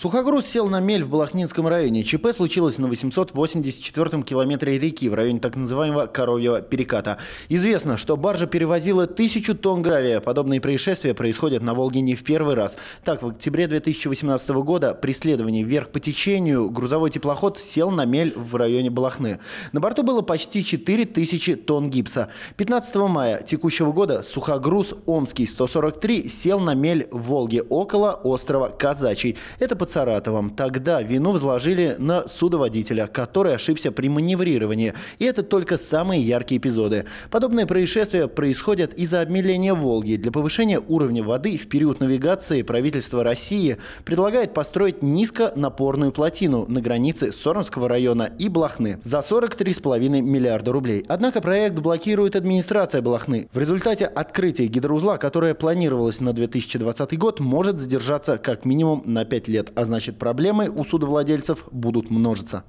Сухогруз сел на мель в Балахнинском районе. ЧП случилось на 884-м километре реки в районе так называемого Коровьего переката. Известно, что баржа перевозила тысячу тонн гравия. Подобные происшествия происходят на Волге не в первый раз. Так, в октябре 2018 года при следовании вверх по течению грузовой теплоход сел на мель в районе Балахны. На борту было почти 4000 тонн гипса. 15 мая текущего года сухогруз Омский 143 сел на мель в Волге около острова Казачий. Это под Саратовом. Тогда вину возложили на судоводителя, который ошибся при маневрировании. И это только самые яркие эпизоды. Подобные происшествия происходят из-за обмеления Волги. Для повышения уровня воды в период навигации правительство России предлагает построить низконапорную плотину на границе Сормского района и Блохны за 43,5 миллиарда рублей. Однако проект блокирует администрация Блохны. В результате открытия гидроузла, которое планировалось на 2020 год, может задержаться как минимум на 5 лет а значит проблемы у судовладельцев будут множиться.